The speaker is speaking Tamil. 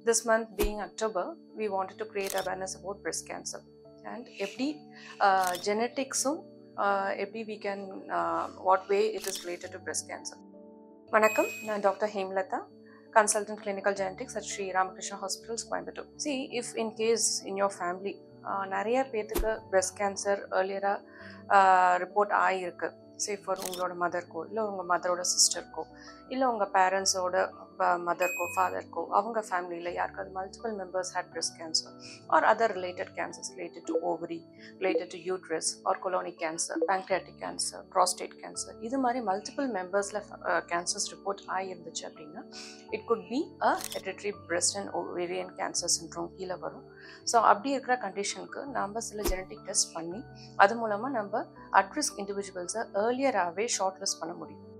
this month being October, we wanted to create awareness about breast cancer. And எப்படி ஜெனட்டிக்ஸும் எப்படி we can uh, what way it is related to breast cancer. வணக்கம் நான் doctor Hemalatha consultant clinical genetics at Sri Ramakrishna hospitals Coimbatore see if in case in your family நிறைய பேர்த்துக்கு breast கேன்சர் ஏர்லியராக ரிப்போர்ட் ஆகியிருக்கு சே ஃபார் உங்களோட மதர்க்கோ இல்லை உங்கள் மதரோட சிஸ்டருக்கோ இல்லை உங்கள் பேரண்ட்ஸோட மதர்க்கோ ஃபாதர்க்கோ அவங்க ஃபேமிலியில் யாருக்காவது multiple members had breast cancer or other related cancers related to ovary related to uterus or colonic cancer pancreatic cancer prostate cancer இது மாதிரி மல்டிபிள் மெம்பர்ஸில் கேன்சர்ஸ் ரிப்போர்ட் ஆகிருந்துச்சு அப்படின்னா it could be a hereditary breast and ovarian cancer syndrome கீழே வரும். ஸோ அப்படி இருக்கிற கண்டிஷனுக்கு நம்ம சில ஜெனட்டிக் டெஸ்ட் பண்ணி அது மூலமாக நம்ம அட்ரிஸ்க் இண்டிவிஜுவல்ஸை ஏர்லியராகவே ஷார்ட் லிஸ்ட் பண்ண முடியும்.